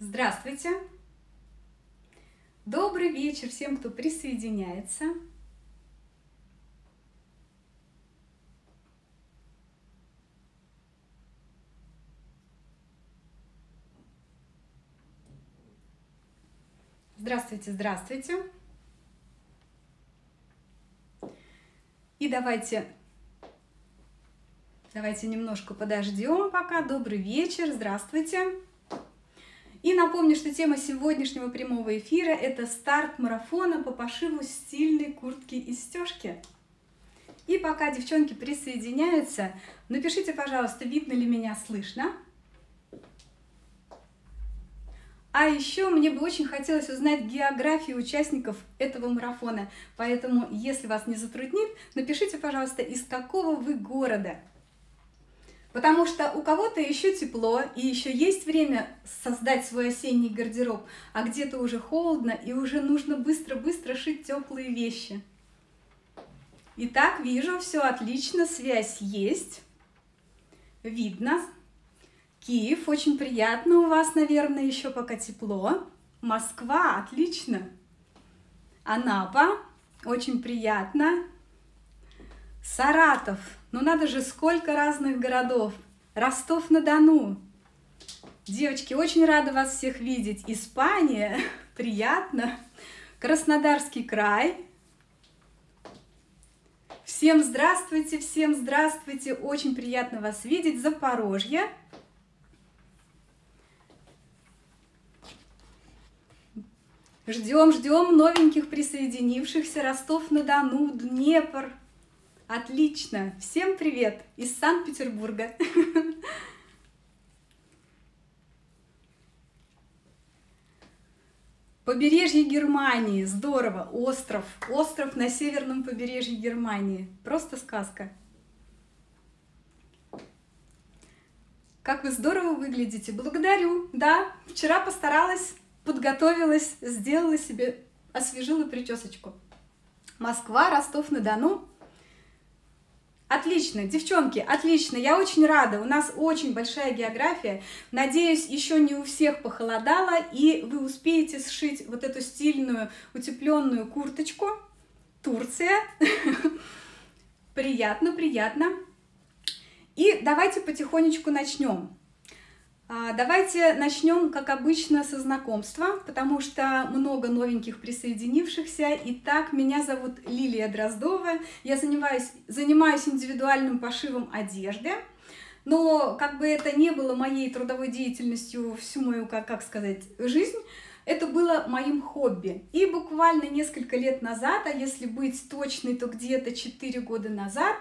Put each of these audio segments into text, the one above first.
Здравствуйте! Добрый вечер всем, кто присоединяется. Здравствуйте, здравствуйте. И давайте, давайте немножко подождем пока. Добрый вечер, здравствуйте. И напомню, что тема сегодняшнего прямого эфира – это старт марафона по пошиву стильной куртки и стежки. И пока девчонки присоединяются, напишите, пожалуйста, видно ли меня слышно. А еще мне бы очень хотелось узнать географию участников этого марафона. Поэтому, если вас не затруднит, напишите, пожалуйста, из какого вы города – Потому что у кого-то еще тепло, и еще есть время создать свой осенний гардероб, а где-то уже холодно, и уже нужно быстро-быстро шить теплые вещи. Итак, вижу, все отлично, связь есть. Видно. Киев, очень приятно у вас, наверное, еще пока тепло. Москва, отлично. Анапа, очень приятно. Саратов, ну надо же, сколько разных городов. Ростов-на-Дону. Девочки, очень рада вас всех видеть. Испания, приятно. Краснодарский край. Всем здравствуйте, всем здравствуйте. Очень приятно вас видеть. Запорожье. Ждем, ждем новеньких присоединившихся. Ростов-на-Дону, Днепр. Отлично! Всем привет из Санкт-Петербурга! Побережье Германии, здорово, остров, остров на северном побережье Германии, просто сказка. Как вы здорово выглядите, благодарю, да, вчера постаралась, подготовилась, сделала себе, освежила причесочку. Москва, Ростов-на-Дону, Отлично, девчонки, отлично, я очень рада, у нас очень большая география, надеюсь, еще не у всех похолодало, и вы успеете сшить вот эту стильную утепленную курточку, Турция, приятно, приятно. И давайте потихонечку начнем. А, давайте начнем, как обычно, со знакомства, потому что много новеньких присоединившихся. Итак, меня зовут Лилия Дроздова, я занимаюсь, занимаюсь индивидуальным пошивом одежды, но как бы это не было моей трудовой деятельностью всю мою, как, как сказать, жизнь, это было моим хобби. И буквально несколько лет назад, а если быть точной, то где-то 4 года назад,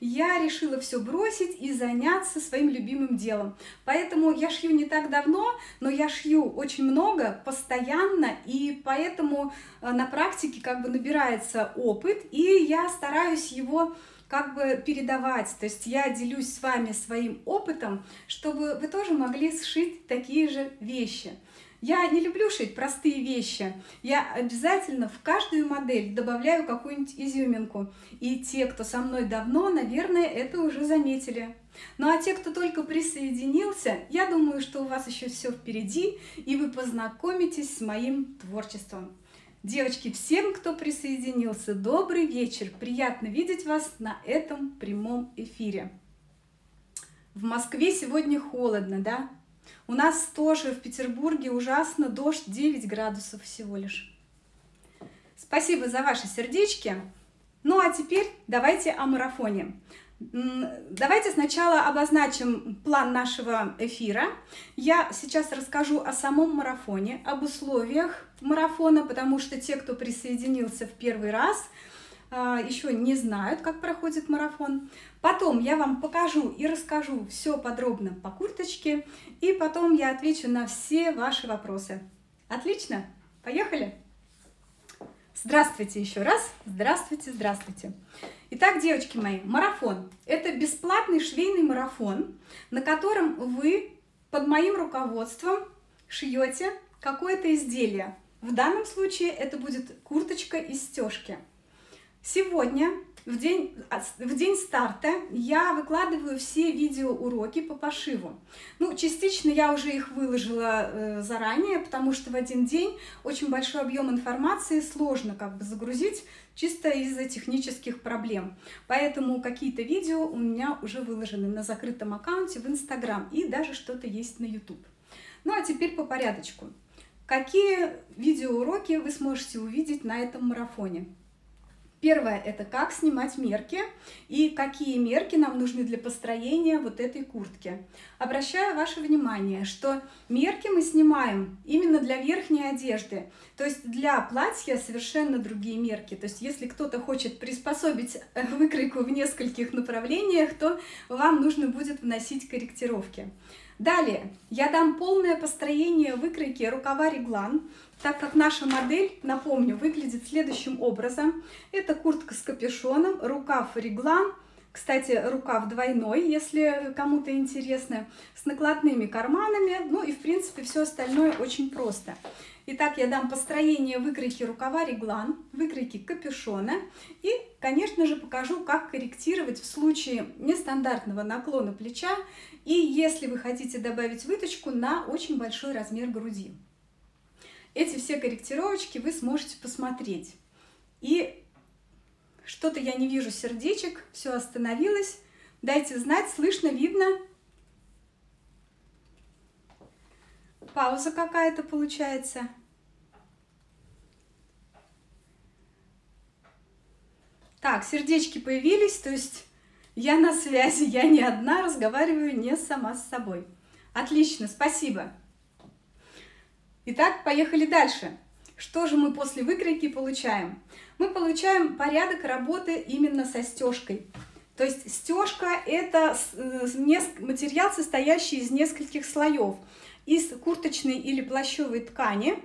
я решила все бросить и заняться своим любимым делом. Поэтому я шью не так давно, но я шью очень много, постоянно, и поэтому э, на практике как бы набирается опыт, и я стараюсь его как бы передавать. То есть я делюсь с вами своим опытом, чтобы вы тоже могли сшить такие же вещи. Я не люблю шить простые вещи. Я обязательно в каждую модель добавляю какую-нибудь изюминку. И те, кто со мной давно, наверное, это уже заметили. Ну а те, кто только присоединился, я думаю, что у вас еще все впереди, и вы познакомитесь с моим творчеством. Девочки, всем, кто присоединился, добрый вечер. Приятно видеть вас на этом прямом эфире. В Москве сегодня холодно, да? У нас тоже в Петербурге ужасно дождь 9 градусов всего лишь. Спасибо за ваши сердечки. Ну а теперь давайте о марафоне. Давайте сначала обозначим план нашего эфира. Я сейчас расскажу о самом марафоне, об условиях марафона, потому что те, кто присоединился в первый раз, еще не знают, как проходит марафон. Потом я вам покажу и расскажу все подробно по курточке, и потом я отвечу на все ваши вопросы. Отлично? Поехали? Здравствуйте еще раз. Здравствуйте, здравствуйте. Итак, девочки мои, марафон. Это бесплатный швейный марафон, на котором вы под моим руководством шьете какое-то изделие. В данном случае это будет курточка из стежки. Сегодня в день, в день старта я выкладываю все видеоуроки по пошиву. Ну, частично я уже их выложила э, заранее, потому что в один день очень большой объем информации сложно как бы загрузить чисто из-за технических проблем. Поэтому какие-то видео у меня уже выложены на закрытом аккаунте в Инстаграм и даже что-то есть на YouTube. Ну а теперь по порядочку. Какие видеоуроки вы сможете увидеть на этом марафоне? Первое – это как снимать мерки и какие мерки нам нужны для построения вот этой куртки. Обращаю ваше внимание, что мерки мы снимаем именно для верхней одежды, то есть для платья совершенно другие мерки. То есть если кто-то хочет приспособить выкройку в нескольких направлениях, то вам нужно будет вносить корректировки. Далее я дам полное построение выкройки рукава реглан, так как наша модель, напомню, выглядит следующим образом. Это куртка с капюшоном, рукав реглан, кстати, рукав двойной, если кому-то интересно, с накладными карманами, ну и в принципе все остальное очень просто. Итак, я дам построение выкройки рукава реглан, выкройки капюшона и, конечно же, покажу, как корректировать в случае нестандартного наклона плеча и если вы хотите добавить выточку на очень большой размер груди. Эти все корректировочки вы сможете посмотреть. И что-то я не вижу сердечек, все остановилось. Дайте знать, слышно, видно. Пауза какая-то получается. Так, сердечки появились, то есть я на связи, я не одна, разговариваю не сама с собой. Отлично, спасибо. Итак, поехали дальше. Что же мы после выкройки получаем? Мы получаем порядок работы именно со стежкой. То есть стежка это э, материал, состоящий из нескольких слоев. Из курточной или плащевой ткани,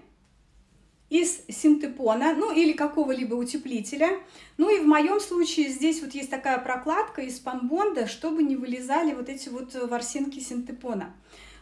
из синтепона, ну или какого-либо утеплителя. Ну и в моем случае здесь вот есть такая прокладка из панбонда, чтобы не вылезали вот эти вот ворсинки синтепона.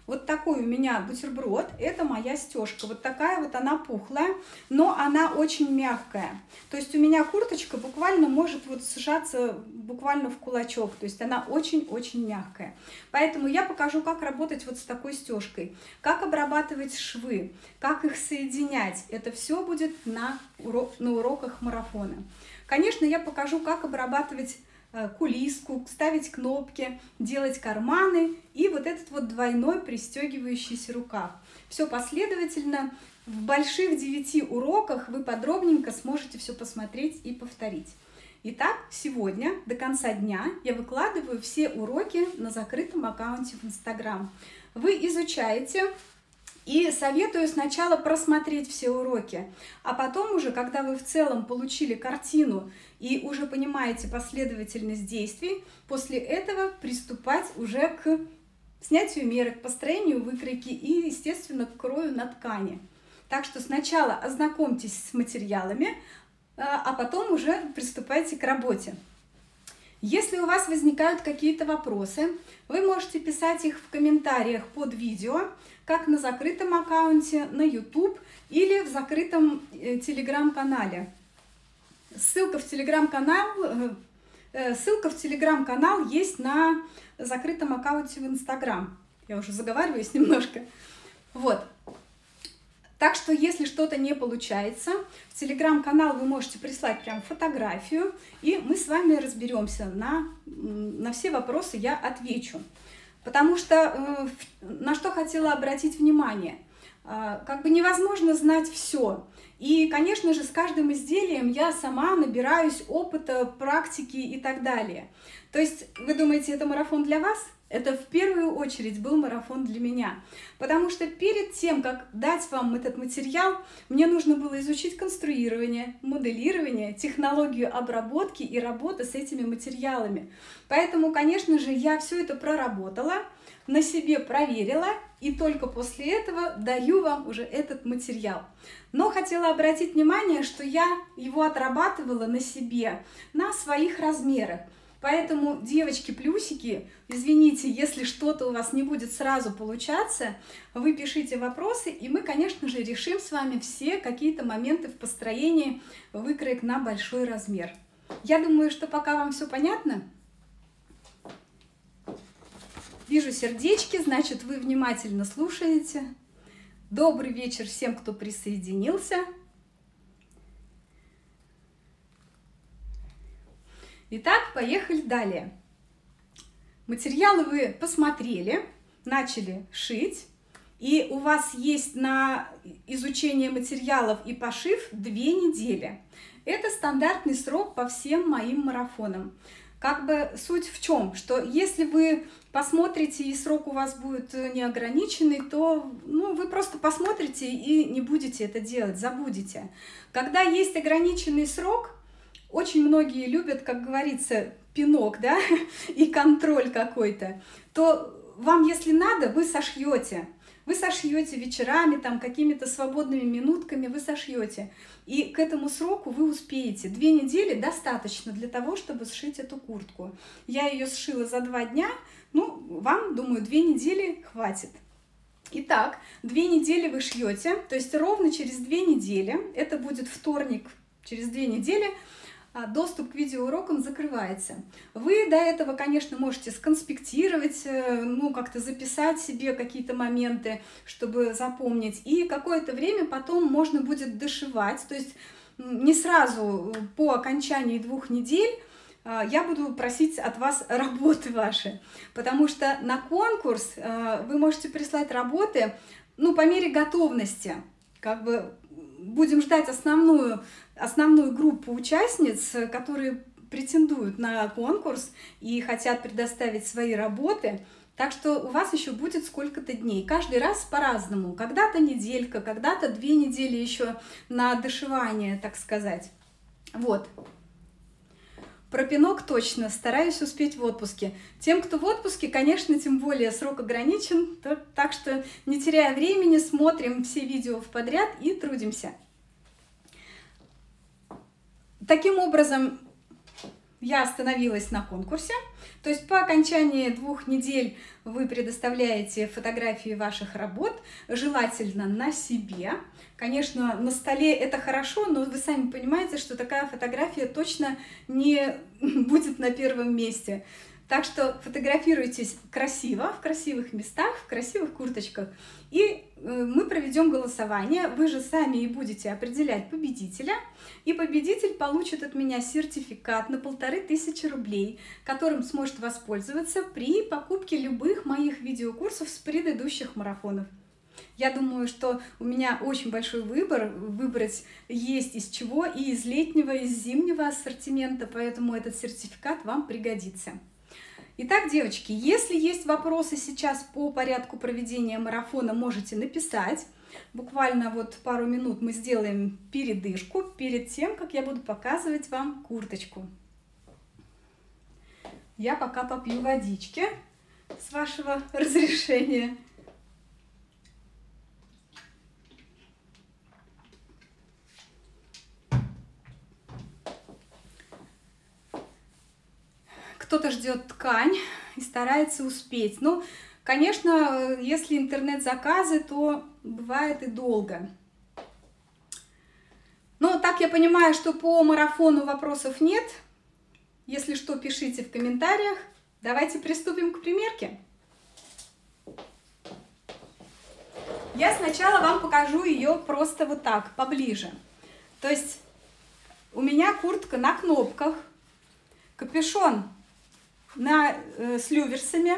Вот такой у меня бутерброд, это моя стежка. Вот такая вот она пухлая, но она очень мягкая. То есть у меня курточка буквально может вот сжаться буквально в кулачок. То есть она очень-очень мягкая. Поэтому я покажу, как работать вот с такой стежкой. Как обрабатывать швы, как их соединять. Это все будет на, урок, на уроках марафона. Конечно, я покажу, как обрабатывать кулиску, ставить кнопки, делать карманы и вот этот вот двойной пристегивающийся рукав. Все последовательно. В больших девяти уроках вы подробненько сможете все посмотреть и повторить. Итак, сегодня до конца дня я выкладываю все уроки на закрытом аккаунте в Инстаграм. Вы изучаете и советую сначала просмотреть все уроки, а потом уже, когда вы в целом получили картину и уже понимаете последовательность действий, после этого приступать уже к снятию мерок, построению выкройки и, естественно, к крою на ткани. Так что сначала ознакомьтесь с материалами, а, а потом уже приступайте к работе. Если у вас возникают какие-то вопросы, вы можете писать их в комментариях под видео, как на закрытом аккаунте, на YouTube или в закрытом э, телеграм-канале. Ссылка в телеграм-канал э, э, ссылка в телеграм-канал есть на закрытом аккаунте в Инстаграм. Я уже заговариваюсь немножко. Вот. Так что, если что-то не получается, в телеграм-канал вы можете прислать прям фотографию, и мы с вами разберемся. На, на все вопросы я отвечу. Потому что э, на что хотела обратить внимание. Э, как бы невозможно знать все. И, конечно же, с каждым изделием я сама набираюсь опыта, практики и так далее. То есть, вы думаете, это марафон для вас? Это в первую очередь был марафон для меня, потому что перед тем, как дать вам этот материал, мне нужно было изучить конструирование, моделирование, технологию обработки и работы с этими материалами. Поэтому, конечно же, я все это проработала, на себе проверила и только после этого даю вам уже этот материал. Но хотела обратить внимание, что я его отрабатывала на себе, на своих размерах. Поэтому, девочки-плюсики, извините, если что-то у вас не будет сразу получаться, вы пишите вопросы, и мы, конечно же, решим с вами все какие-то моменты в построении выкроек на большой размер. Я думаю, что пока вам все понятно. Вижу сердечки, значит, вы внимательно слушаете. Добрый вечер всем, кто присоединился. Итак, поехали далее. Материалы вы посмотрели, начали шить, и у вас есть на изучение материалов и пошив две недели. Это стандартный срок по всем моим марафонам. Как бы суть в чем, что если вы посмотрите и срок у вас будет неограниченный, то ну, вы просто посмотрите и не будете это делать, забудете. Когда есть ограниченный срок, очень многие любят, как говорится, пинок, да, и контроль какой-то, то вам, если надо, вы сошьете. Вы сошьете вечерами, там, какими-то свободными минутками, вы сошьете. И к этому сроку вы успеете. Две недели достаточно для того, чтобы сшить эту куртку. Я ее сшила за два дня, ну, вам, думаю, две недели хватит. Итак, две недели вы шьете, то есть ровно через две недели, это будет вторник, через две недели, доступ к видеоурокам закрывается. Вы до этого, конечно, можете сконспектировать, э, ну, как-то записать себе какие-то моменты, чтобы запомнить, и какое-то время потом можно будет дошивать, то есть не сразу э, по окончании двух недель а, я буду просить от вас работы ваши, потому что на конкурс э, вы можете прислать работы, ну, по мере готовности, как бы будем ждать основную основную группу участниц, которые претендуют на конкурс и хотят предоставить свои работы. Так что у вас еще будет сколько-то дней. Каждый раз по-разному. Когда-то неделька, когда-то две недели еще на дошивание, так сказать. Вот. Про пинок точно. Стараюсь успеть в отпуске. Тем, кто в отпуске, конечно, тем более срок ограничен. Так что не теряя времени, смотрим все видео в подряд и трудимся. Таким образом, я остановилась на конкурсе. То есть по окончании двух недель вы предоставляете фотографии ваших работ, желательно на себе. Конечно, на столе это хорошо, но вы сами понимаете, что такая фотография точно не будет на первом месте. Так что фотографируйтесь красиво, в красивых местах, в красивых курточках. И мы проведем голосование. Вы же сами и будете определять победителя. И победитель получит от меня сертификат на полторы тысячи рублей, которым сможет воспользоваться при покупке любых моих видеокурсов с предыдущих марафонов. Я думаю, что у меня очень большой выбор, выбрать есть из чего, и из летнего, и из зимнего ассортимента, поэтому этот сертификат вам пригодится. Итак, девочки, если есть вопросы сейчас по порядку проведения марафона, можете написать. Буквально вот пару минут мы сделаем передышку перед тем, как я буду показывать вам курточку. Я пока попью водички с вашего разрешения. Кто-то ждет ткань и старается успеть. Ну, конечно, если интернет-заказы, то бывает и долго. Но так я понимаю, что по марафону вопросов нет. Если что, пишите в комментариях. Давайте приступим к примерке. Я сначала вам покажу ее просто вот так, поближе. То есть у меня куртка на кнопках, капюшон на, э, с люверсами.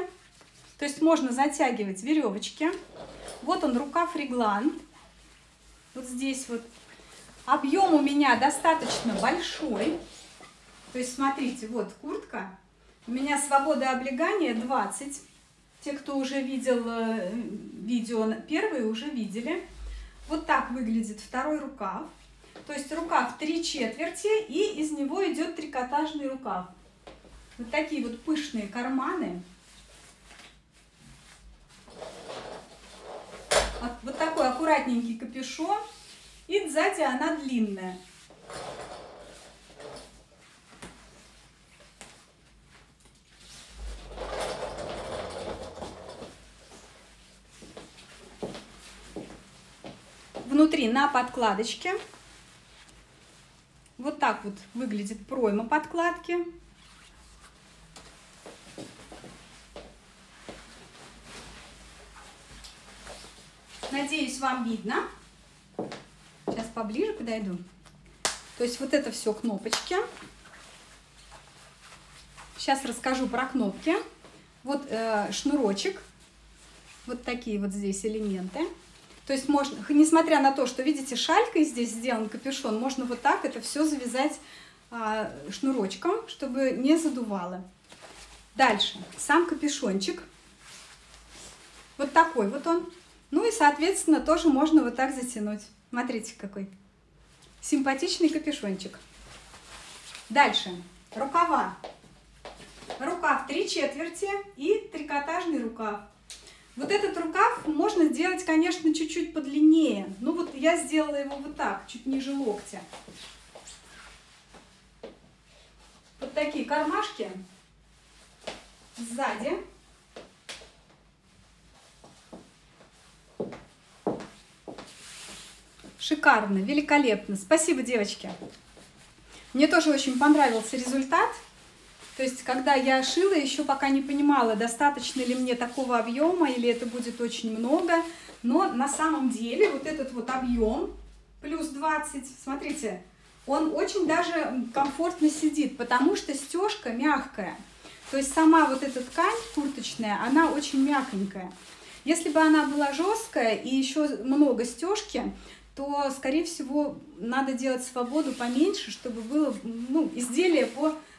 То есть можно затягивать веревочки. Вот он, рукав реглан. Вот здесь вот. Объем у меня достаточно большой. То есть смотрите, вот куртка. У меня свобода облегания 20. Те, кто уже видел э, видео первые, уже видели. Вот так выглядит второй рукав. То есть рукав три четверти и из него идет трикотажный рукав вот такие вот пышные карманы. Вот такой аккуратненький капюшон. И сзади она длинная. Внутри на подкладочке Вот так вот выглядит пройма подкладки. Надеюсь, вам видно. Сейчас поближе подойду. То есть вот это все кнопочки. Сейчас расскажу про кнопки. Вот э, шнурочек. Вот такие вот здесь элементы. То есть можно, несмотря на то, что, видите, шалькой здесь сделан капюшон, можно вот так это все завязать э, шнурочком, чтобы не задувало. Дальше, сам капюшончик. Вот такой вот он. Ну и, соответственно, тоже можно вот так затянуть. Смотрите, какой симпатичный капюшончик. Дальше, рукава. Рукав три четверти и трикотажный рукав. Вот этот рукав можно сделать, конечно, чуть-чуть подлиннее. Ну вот я сделала его вот так, чуть ниже локтя. Вот такие кармашки сзади. Шикарно, великолепно. Спасибо, девочки. Мне тоже очень понравился результат. То есть, когда я шила, еще пока не понимала, достаточно ли мне такого объема, или это будет очень много. Но на самом деле вот этот вот объем, плюс 20, смотрите, он очень даже комфортно сидит, потому что стежка мягкая. То есть сама вот эта ткань курточная, она очень мягенькая. Если бы она была жесткая и еще много стежки, то, скорее всего, надо делать свободу поменьше, чтобы было ну, изделие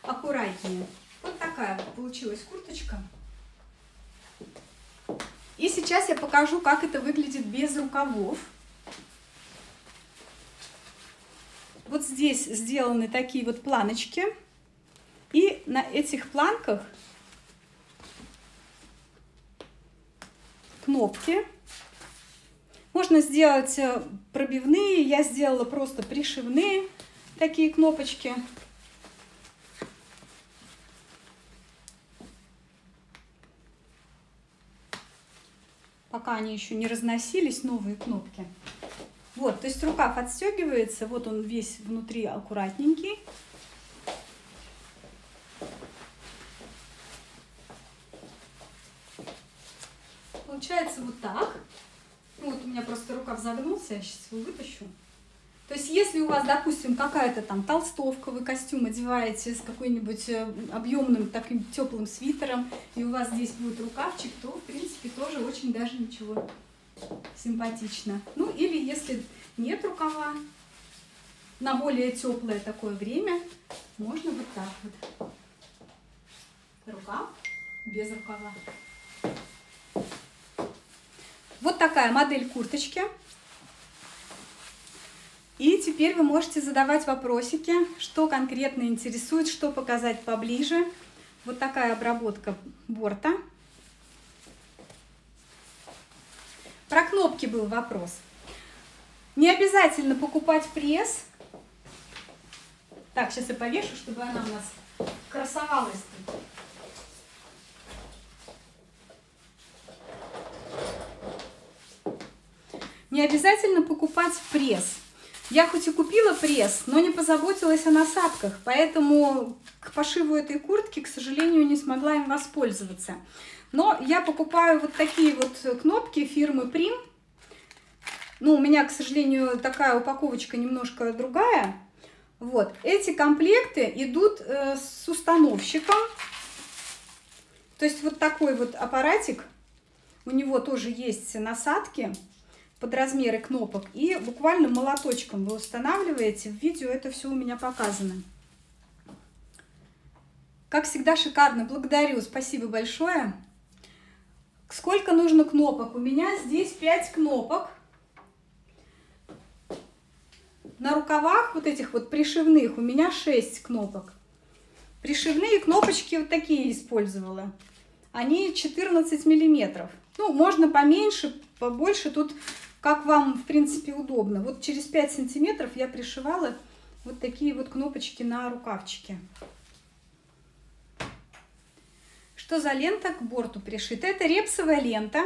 поаккуратнее. Вот такая получилась курточка. И сейчас я покажу, как это выглядит без рукавов. Вот здесь сделаны такие вот планочки. И на этих планках кнопки можно сделать э, пробивные, я сделала просто пришивные такие кнопочки. Пока они еще не разносились, новые кнопки. Вот, то есть рукав отстегивается, вот он весь внутри аккуратненький. Получается вот так. Вот у меня просто рукав загнулся, я сейчас его вытащу. То есть, если у вас, допустим, какая-то там толстовка, вы костюм одеваете с какой-нибудь э, объемным таким теплым свитером, и у вас здесь будет рукавчик, то, в принципе, тоже очень даже ничего симпатично. Ну, или если нет рукава, на более теплое такое время, можно вот так вот. Рукав без рукава. Вот такая модель курточки. И теперь вы можете задавать вопросики, что конкретно интересует, что показать поближе. Вот такая обработка борта. Про кнопки был вопрос. Не обязательно покупать пресс. Так, сейчас я повешу, чтобы она у нас красовалась. Не обязательно покупать пресс. Я хоть и купила пресс, но не позаботилась о насадках, поэтому к пошиву этой куртки, к сожалению, не смогла им воспользоваться. Но я покупаю вот такие вот кнопки фирмы Prim. Ну, у меня, к сожалению, такая упаковочка немножко другая. Вот, эти комплекты идут э, с установщиком. То есть вот такой вот аппаратик, у него тоже есть насадки под размеры кнопок и буквально молоточком вы устанавливаете. В видео это все у меня показано. Как всегда шикарно, благодарю, спасибо большое. Сколько нужно кнопок? У меня здесь 5 кнопок. На рукавах вот этих вот пришивных у меня 6 кнопок. Пришивные кнопочки вот такие использовала. Они 14 миллиметров. Ну, можно поменьше, побольше. Тут как вам, в принципе, удобно. Вот через 5 сантиметров я пришивала вот такие вот кнопочки на рукавчике. Что за лента к борту пришита? Это репсовая лента.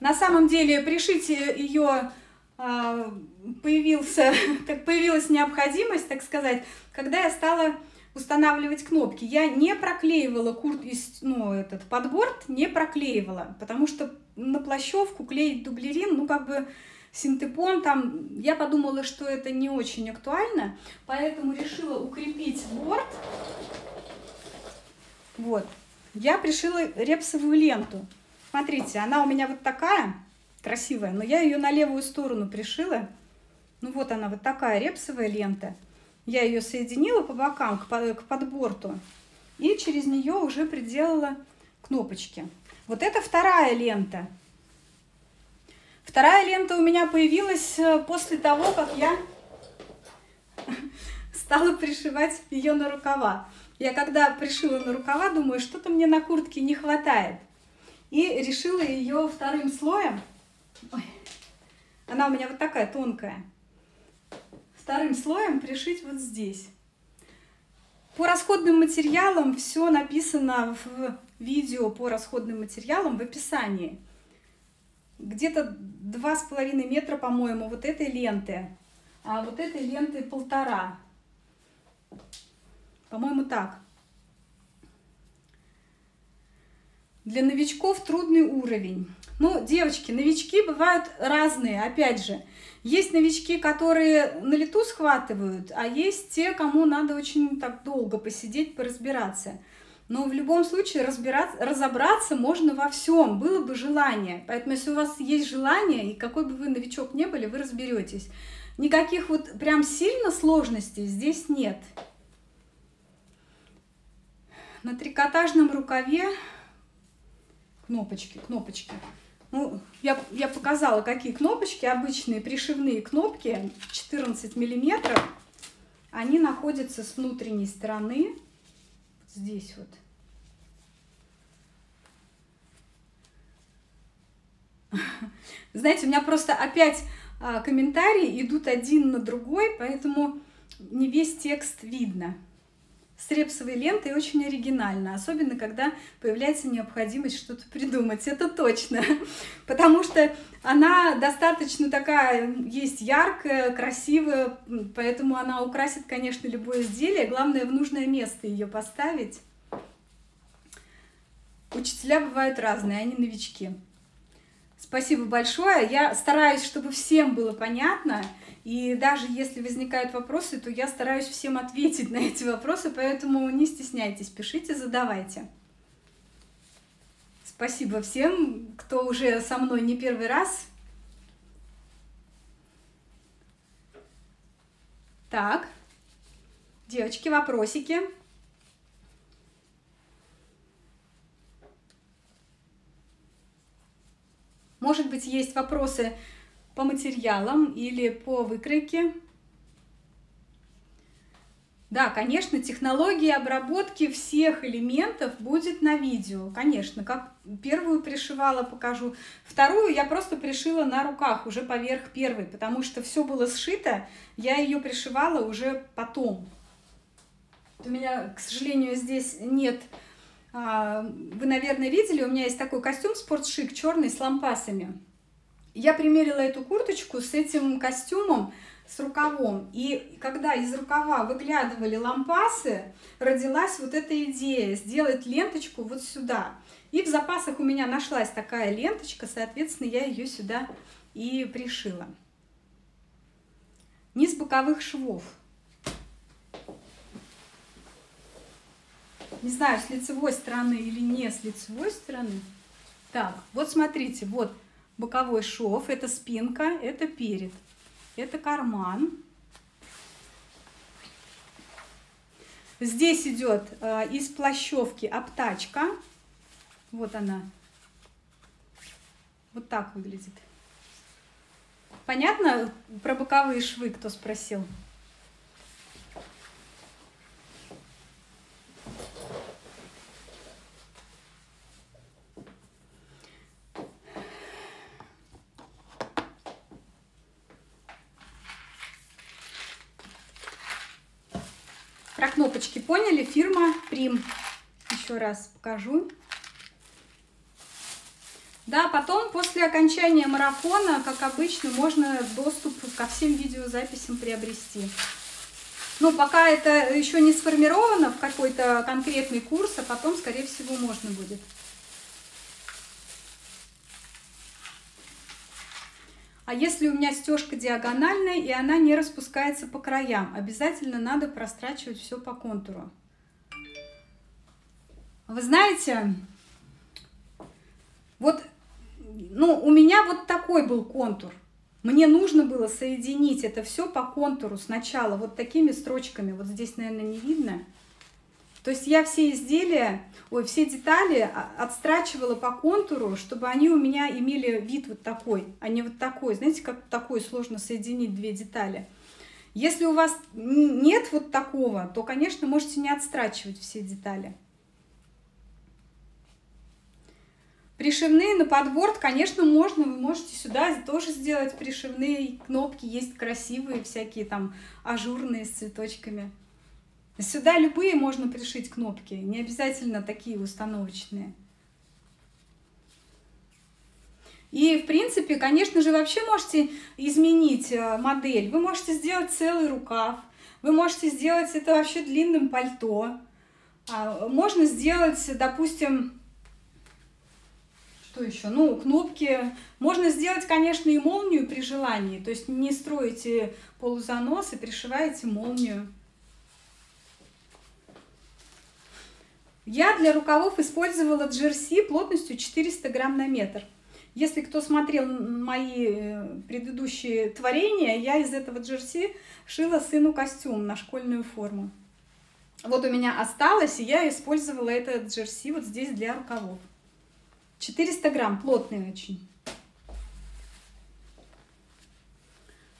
На самом деле пришить ее а, появился, так появилась необходимость, так сказать, когда я стала устанавливать кнопки. Я не проклеивала курт, ну, этот подборд, не проклеивала, потому что на плащевку клеить дублерин, ну, как бы синтепон там, я подумала, что это не очень актуально, поэтому решила укрепить борт. Вот. Я пришила репсовую ленту. Смотрите, она у меня вот такая, красивая, но я ее на левую сторону пришила. Ну вот она, вот такая репсовая лента. Я ее соединила по бокам к, подборту и через нее уже приделала кнопочки. Вот это вторая лента. Вторая лента у меня появилась э, после того, как я стала пришивать ее на рукава. Я когда пришила на рукава, думаю, что-то мне на куртке не хватает. И решила ее вторым слоем Ой. Она у меня вот такая тонкая. Вторым слоем пришить вот здесь. По расходным материалам все написано в видео по расходным материалам в описании. Где-то два с половиной метра, по-моему, вот этой ленты, а вот этой ленты полтора. По-моему, так. Для новичков трудный уровень. Ну, девочки, новички бывают разные, опять же. Есть новички, которые на лету схватывают, а есть те, кому надо очень так долго посидеть, поразбираться. Но в любом случае разбираться, разобраться можно во всем, было бы желание. Поэтому если у вас есть желание, и какой бы вы новичок не были, вы разберетесь. Никаких вот прям сильно сложностей здесь нет. На трикотажном рукаве кнопочки, кнопочки. Ну, я, я показала, какие кнопочки, обычные пришивные кнопки, 14 миллиметров. Они находятся с внутренней стороны, здесь вот. Знаете, у меня просто опять а, комментарии идут один на другой, поэтому не весь текст видно с репсовой лентой очень оригинально, особенно когда появляется необходимость что-то придумать, это точно, потому что она достаточно такая, есть яркая, красивая, поэтому она украсит, конечно, любое изделие, главное в нужное место ее поставить. Учителя бывают разные, они новички. Спасибо большое. Я стараюсь, чтобы всем было понятно. И даже если возникают вопросы, то я стараюсь всем ответить на эти вопросы, поэтому не стесняйтесь, пишите, задавайте. Спасибо всем, кто уже со мной не первый раз. Так, девочки, вопросики. Может быть, есть вопросы по материалам или по выкройке. Да, конечно, технология обработки всех элементов будет на видео. Конечно, как первую пришивала, покажу. Вторую я просто пришила на руках, уже поверх первой, потому что все было сшито, я ее пришивала уже потом. У меня, к сожалению, здесь нет... А, вы, наверное, видели, у меня есть такой костюм спортшик черный с лампасами. Я примерила эту курточку с этим костюмом, с рукавом. И когда из рукава выглядывали лампасы, родилась вот эта идея сделать ленточку вот сюда. И в запасах у меня нашлась такая ленточка, соответственно, я ее сюда и пришила. Низ боковых швов. Не знаю, с лицевой стороны или не с лицевой стороны. Так, вот смотрите, вот боковой шов, это спинка, это перед, это карман. Здесь идет э, из плащевки обтачка. Вот она. Вот так выглядит. Понятно про боковые швы, кто спросил? Про кнопочки поняли? Фирма Прим. Еще раз покажу. Да, потом после окончания марафона, как обычно, можно доступ ко всем видеозаписям приобрести. Но пока это еще не сформировано в какой-то конкретный курс, а потом, скорее всего, можно будет. А если у меня стежка диагональная и она не распускается по краям, обязательно надо прострачивать все по контуру. Вы знаете, вот ну, у меня вот такой был контур. Мне нужно было соединить это все по контуру сначала, вот такими строчками. Вот здесь, наверное, не видно. То есть я все изделия, ой, все детали отстрачивала по контуру, чтобы они у меня имели вид вот такой, а не вот такой. Знаете, как такой сложно соединить две детали. Если у вас нет вот такого, то, конечно, можете не отстрачивать все детали. Пришивные на подборд, конечно, можно, вы можете сюда тоже сделать пришивные кнопки, есть красивые всякие там ажурные с цветочками. Сюда любые можно пришить кнопки, не обязательно такие установочные. И, в принципе, конечно же, вообще можете изменить э, модель. Вы можете сделать целый рукав, вы можете сделать это вообще длинным пальто. А, можно сделать, допустим, что еще? Ну, кнопки. Можно сделать, конечно, и молнию при желании. То есть не строите полузанос и пришиваете молнию. Я для рукавов использовала джерси плотностью 400 грамм на метр. Если кто смотрел мои э, предыдущие творения, я из этого джерси шила сыну костюм на школьную форму. Вот у меня осталось, и я использовала этот джерси вот здесь для рукавов. 400 грамм, плотный очень.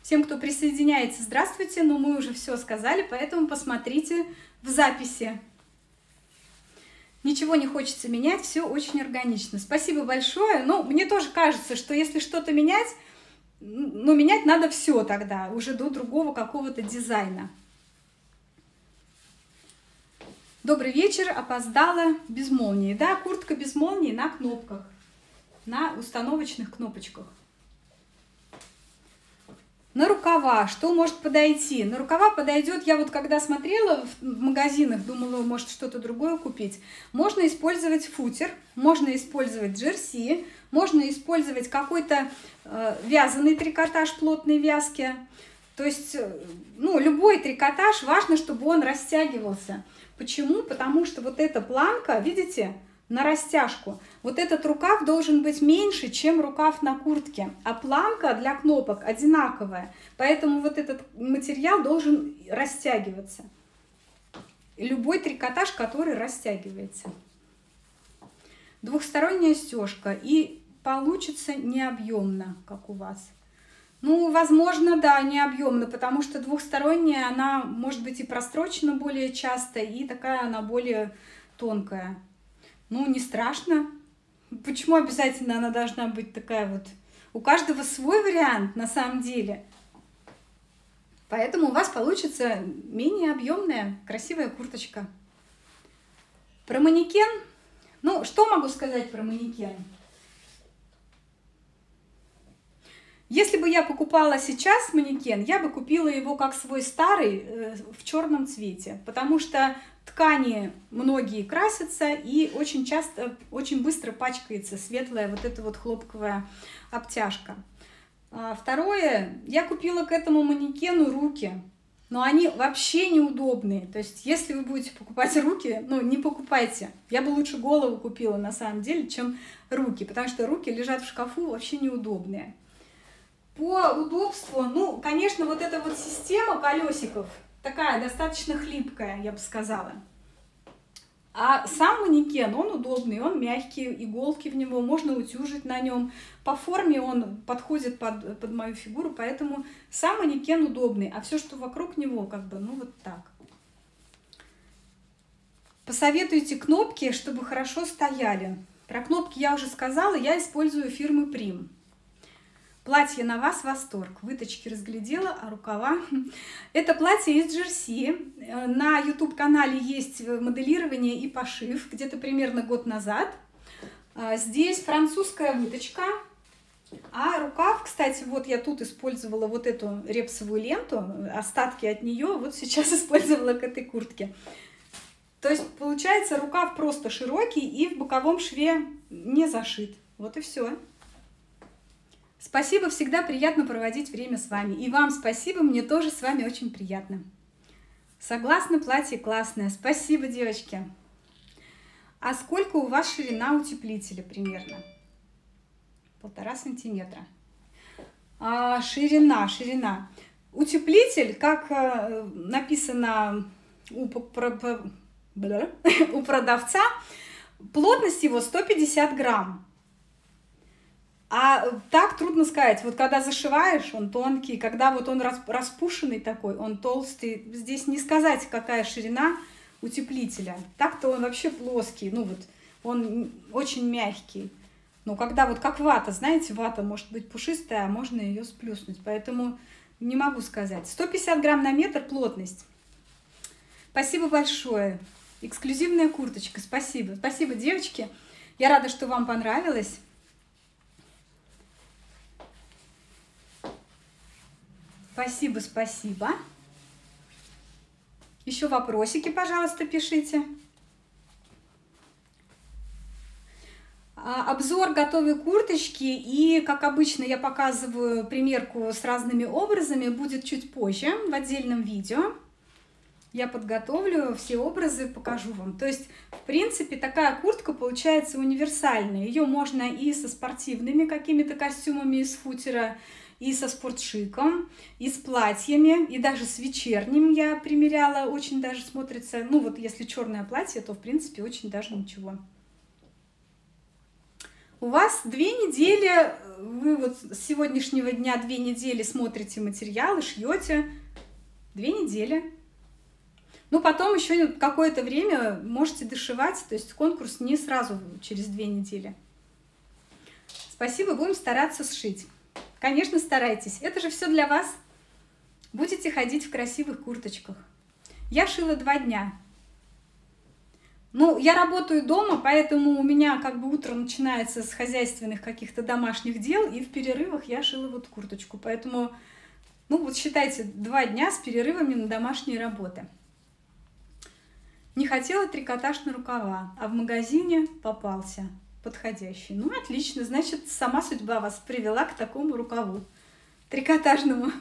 Всем, кто присоединяется, здравствуйте, но мы уже все сказали, поэтому посмотрите в записи. Ничего не хочется менять, все очень органично. Спасибо большое. Ну, мне тоже кажется, что если что-то менять, ну, менять надо все тогда, уже до другого какого-то дизайна. Добрый вечер, опоздала без молнии. Да, куртка без молнии на кнопках, на установочных кнопочках. На рукава, что может подойти? На рукава подойдет, я вот когда смотрела в магазинах, думала, может что-то другое купить. Можно использовать футер, можно использовать джерси, можно использовать какой-то э, вязаный трикотаж плотной вязки. То есть, э, ну, любой трикотаж, важно, чтобы он растягивался. Почему? Потому что вот эта планка, видите, на растяжку. Вот этот рукав должен быть меньше, чем рукав на куртке, а планка для кнопок одинаковая. Поэтому вот этот материал должен растягиваться. Любой трикотаж, который растягивается. Двухсторонняя стежка и получится необъемно, как у вас. Ну, возможно, да, не объемно, потому что двухсторонняя, она может быть и прострочена более часто, и такая она более тонкая. Ну, не страшно. Почему обязательно она должна быть такая вот? У каждого свой вариант на самом деле. Поэтому у вас получится менее объемная, красивая курточка. Про манекен. Ну, что могу сказать про манекен? Если бы я покупала сейчас манекен, я бы купила его как свой старый э, в черном цвете, потому что ткани многие красятся и очень часто, очень быстро пачкается светлая вот эта вот хлопковая обтяжка. А второе, я купила к этому манекену руки, но они вообще неудобные. То есть, если вы будете покупать руки, ну, не покупайте. Я бы лучше голову купила на самом деле, чем руки, потому что руки лежат в шкафу вообще неудобные. По удобству, ну, конечно, вот эта вот система колесиков такая достаточно хлипкая, я бы сказала. А сам манекен, он удобный, он мягкий, иголки в него, можно утюжить на нем. По форме он подходит под, под мою фигуру, поэтому сам манекен удобный, а все, что вокруг него, как бы, ну вот так. Посоветуйте кнопки, чтобы хорошо стояли. Про кнопки я уже сказала, я использую фирмы Prim. Платье на вас восторг. Выточки разглядела, а рукава. Это платье из джерси. На YouTube канале есть моделирование и пошив где-то примерно год назад. А, здесь французская выточка. А рукав, кстати, вот я тут использовала вот эту репсовую ленту, остатки от нее вот сейчас использовала к этой куртке. То есть получается рукав просто широкий и в боковом шве не зашит. Вот и все. Спасибо, всегда приятно проводить время с вами. И вам спасибо, мне тоже с вами очень приятно. Согласна, платье классное. Спасибо, девочки. А сколько у вас ширина утеплителя примерно? Полтора сантиметра. А, ширина, ширина. Утеплитель, как э, написано у, у продавца, плотность его 150 грамм. А так трудно сказать. Вот когда зашиваешь, он тонкий, когда вот он распушенный такой, он толстый. Здесь не сказать, какая ширина утеплителя. Так-то он вообще плоский, ну вот он очень мягкий. Но когда вот как вата, знаете, вата может быть пушистая, а можно ее сплюснуть. Поэтому не могу сказать. 150 грамм на метр плотность. Спасибо большое. Эксклюзивная курточка. Спасибо. Спасибо, девочки. Я рада, что вам понравилось. Спасибо, спасибо. Еще вопросики, пожалуйста, пишите. А, обзор готовой курточки и, как обычно, я показываю примерку с разными образами, будет чуть позже в отдельном видео. Я подготовлю все образы, покажу вам. То есть, в принципе, такая куртка получается универсальная. Ее можно и со спортивными какими-то костюмами из футера, и со спортшиком, и с платьями, и даже с вечерним я примеряла, очень даже смотрится, ну вот если черное платье, то в принципе очень даже ничего. У вас две недели, вы вот с сегодняшнего дня две недели смотрите материалы, шьете, две недели. Ну, потом еще какое-то время можете дошивать, то есть конкурс не сразу через две недели. Спасибо, будем стараться сшить. Конечно, старайтесь. Это же все для вас. Будете ходить в красивых курточках. Я шила два дня. Ну, я работаю дома, поэтому у меня как бы утро начинается с хозяйственных каких-то домашних дел, и в перерывах я шила вот курточку. Поэтому, ну вот считайте, два дня с перерывами на домашние работы. Не хотела трикотаж на рукава, а в магазине попался подходящий. Ну, отлично, значит, сама судьба вас привела к такому рукаву трикотажному.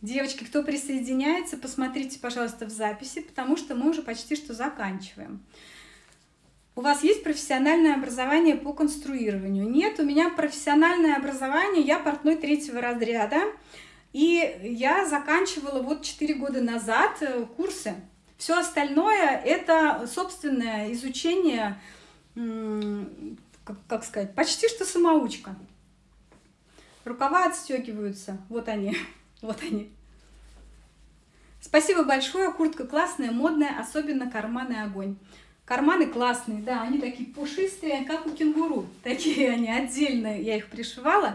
Девочки, кто присоединяется, посмотрите, пожалуйста, в записи, потому что мы уже почти что заканчиваем. У вас есть профессиональное образование по конструированию? Нет, у меня профессиональное образование, я портной третьего разряда. И я заканчивала вот 4 года назад э, курсы. Все остальное это собственное изучение, как, сказать, почти что самоучка. Рукава отстегиваются. Вот они. Вот они. Спасибо большое. Куртка классная, модная, особенно карманы огонь. Карманы классные, да, они такие пушистые, как у кенгуру. Такие они отдельные, я их пришивала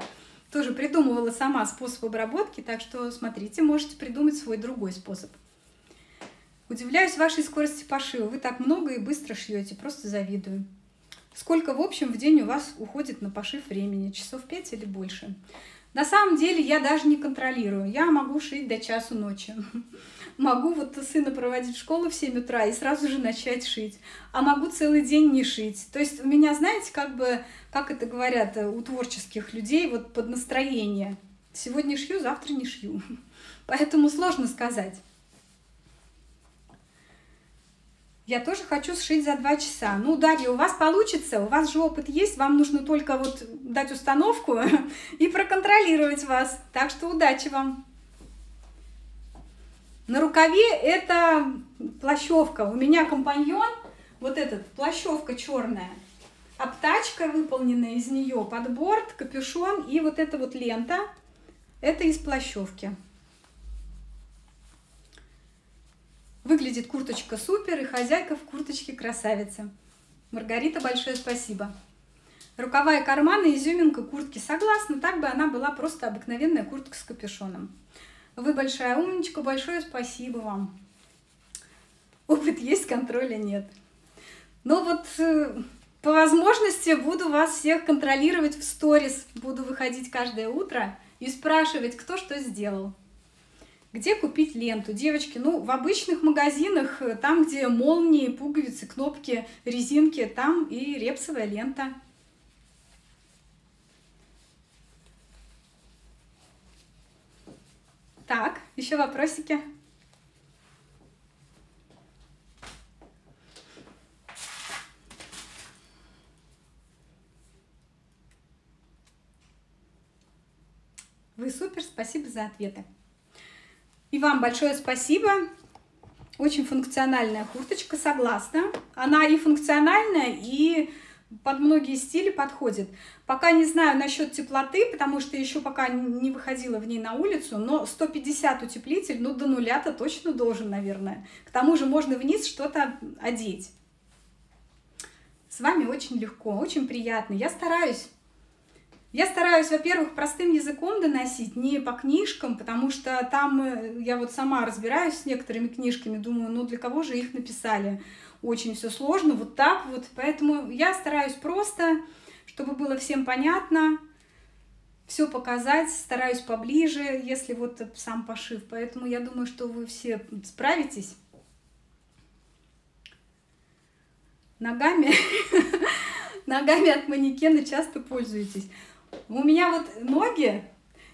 тоже придумывала сама способ обработки, так что смотрите, можете придумать свой другой способ. Удивляюсь вашей скорости пошива. Вы так много и быстро шьете, просто завидую. Сколько в общем в день у вас уходит на пошив времени? Часов 5 или больше? На самом деле я даже не контролирую. Я могу шить до часу ночи. Могу вот сына проводить в школу в 7 утра и сразу же начать шить. А могу целый день не шить. То есть у меня, знаете, как бы, как это говорят э, у творческих людей, вот под настроение. Сегодня шью, завтра не шью. Поэтому сложно сказать. Я тоже хочу сшить за два часа. Ну, Дарья, у вас получится, у вас же опыт есть, вам нужно только вот дать установку и проконтролировать вас. Так что удачи вам! На рукаве это плащевка. У меня компаньон, вот этот, плащевка черная. Обтачка выполненная из нее, подборд, капюшон и вот эта вот лента. Это из плащевки. Выглядит курточка супер, и хозяйка в курточке красавица. Маргарита, большое спасибо. Рукава и карманы, изюминка куртки. Согласна, так бы она была просто обыкновенная куртка с капюшоном. Вы большая умничка, большое спасибо вам. Опыт есть, контроля нет. Но вот э, по возможности буду вас всех контролировать в сторис. Буду выходить каждое утро и спрашивать, кто что сделал. Где купить ленту? Девочки, ну, в обычных магазинах, э, там, где молнии, пуговицы, кнопки, резинки, там и репсовая лента. Так, еще вопросики? Вы супер, спасибо за ответы. И вам большое спасибо. Очень функциональная курточка, согласна. Она и функциональная, и под многие стили подходит. Пока не знаю насчет теплоты, потому что еще пока не выходила в ней на улицу, но 150 утеплитель, ну до нуля-то точно должен, наверное. К тому же можно вниз что-то одеть. С вами очень легко, очень приятно. Я стараюсь я стараюсь, во-первых, простым языком доносить, не по книжкам, потому что там э, я вот сама разбираюсь с некоторыми книжками, думаю, ну для кого же их написали? Очень все сложно, вот так вот. Поэтому я стараюсь просто, чтобы было всем понятно, все показать, стараюсь поближе, если вот сам пошив. Поэтому я думаю, что вы все справитесь. Ногами, ногами от манекена часто пользуетесь. У меня вот ноги.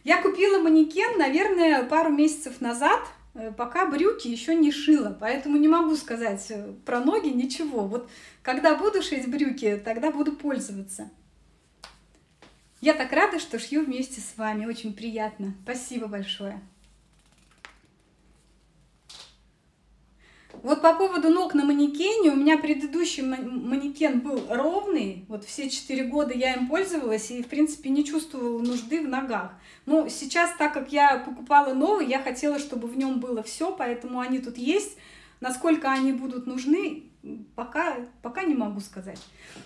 Я купила манекен, наверное, пару месяцев назад, э, пока брюки еще не шила, поэтому не могу сказать э, про ноги ничего. Вот когда буду шить брюки, тогда буду пользоваться. Я так рада, что шью вместе с вами. Очень приятно. Спасибо большое. Вот по поводу ног на манекене, у меня предыдущий манекен был ровный, вот все четыре года я им пользовалась и, в принципе, не чувствовала нужды в ногах. Но сейчас, так как я покупала новый, я хотела, чтобы в нем было все, поэтому они тут есть. Насколько они будут нужны, пока, пока не могу сказать.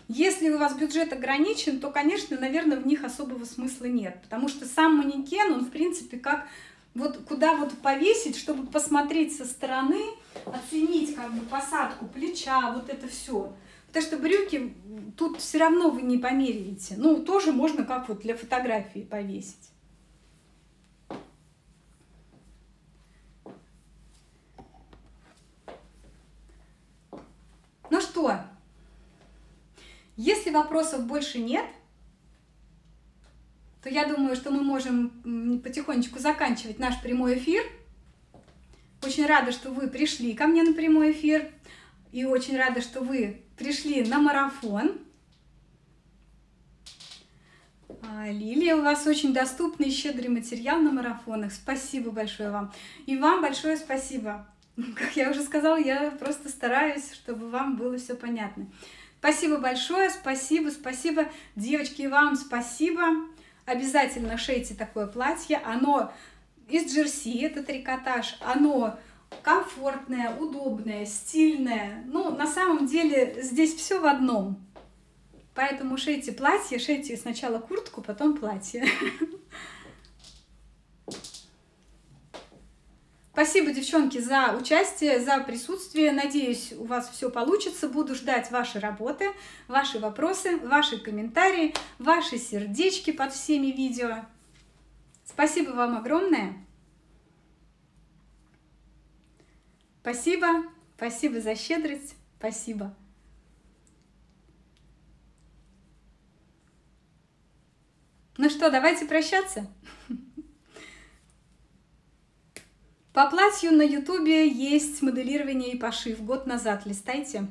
Если у вас бюджет ограничен, то, конечно, наверное, в них особого смысла нет, потому что сам манекен, он, в принципе, как вот куда вот повесить, чтобы посмотреть со стороны, оценить как бы посадку плеча, вот это все. Потому что брюки тут все равно вы не померяете. Ну, тоже можно как вот для фотографии повесить. Ну что, если вопросов больше нет, то я думаю, что мы можем потихонечку заканчивать наш прямой эфир. Очень рада, что вы пришли ко мне на прямой эфир. И очень рада, что вы пришли на марафон. А, Лилия, у вас очень доступный и щедрый материал на марафонах. Спасибо большое вам. И вам большое спасибо. Как я уже сказала, я просто стараюсь, чтобы вам было все понятно. Спасибо большое, спасибо, спасибо. Девочки, и вам спасибо обязательно шейте такое платье. Оно из джерси, это трикотаж, оно комфортное, удобное, стильное. Ну, на самом деле здесь все в одном. Поэтому шейте платье, шейте сначала куртку, потом платье. Спасибо, девчонки, за участие, за присутствие. Надеюсь, у вас все получится. Буду ждать ваши работы, ваши вопросы, ваши комментарии, ваши сердечки под всеми видео. Спасибо вам огромное. Спасибо, спасибо за щедрость, спасибо. Ну что, давайте прощаться. По платью на ютубе есть моделирование и пошив. Год назад листайте.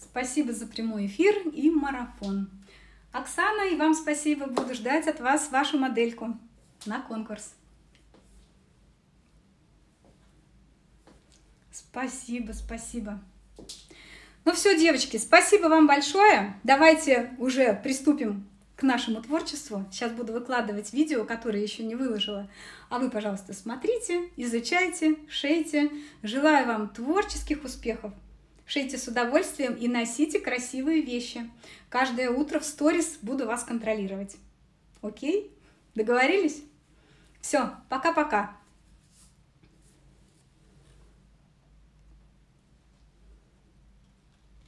Спасибо за прямой эфир и марафон. Оксана, и вам спасибо. Буду ждать от вас вашу модельку на конкурс. Спасибо, спасибо. Ну все, девочки, спасибо вам большое. Давайте уже приступим к нашему творчеству. Сейчас буду выкладывать видео, которые еще не выложила. А вы, пожалуйста, смотрите, изучайте, шейте. Желаю вам творческих успехов. Шейте с удовольствием и носите красивые вещи. Каждое утро в сторис буду вас контролировать. Окей? Договорились? Все, пока-пока.